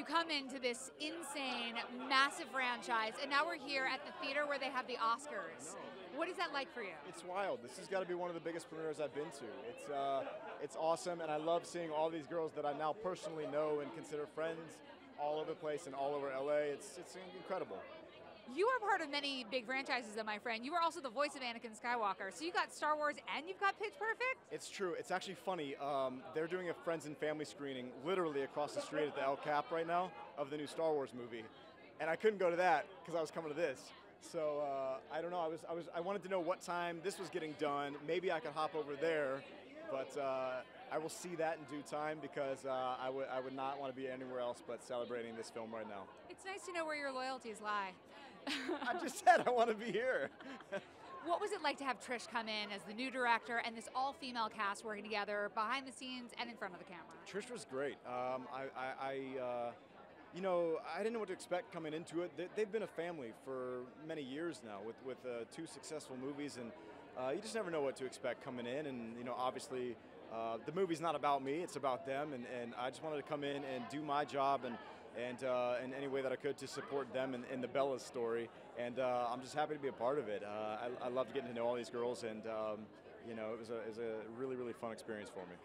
you come into this insane, massive franchise, and now we're here at the theater where they have the Oscars. What is that like for you? It's wild. This has got to be one of the biggest premieres I've been to. It's uh, it's awesome, and I love seeing all these girls that I now personally know and consider friends all over the place and all over LA. It's it's incredible. You are part of many big franchises, though, my friend. You are also the voice of Anakin Skywalker. So you got Star Wars and you've got Pitch Perfect? It's true. It's actually funny. Um, they're doing a friends and family screening literally across the street at the El Cap right now of the new Star Wars movie. And I couldn't go to that because I was coming to this. So uh, I don't know. I was, I was, I wanted to know what time this was getting done. Maybe I could hop over there, but uh, I will see that in due time because uh, I would, I would not want to be anywhere else but celebrating this film right now. It's nice to know where your loyalties lie. I just said I want to be here. what was it like to have Trish come in as the new director and this all-female cast working together behind the scenes and in front of the camera? Trish was great. Um, I, I, I uh, you know, I didn't know what to expect coming into it. They, have been a family for many years now with, with uh, two successful movies, and uh, you just never know what to expect coming in. And, you know, obviously, uh, the movie's not about me, it's about them, and, and I just wanted to come in and do my job and and uh, in any way that I could to support them in, in the Bella's story. And uh, I'm just happy to be a part of it. Uh, I, I loved getting to know all these girls, and um, you know, it was, a, it was a really, really fun experience for me.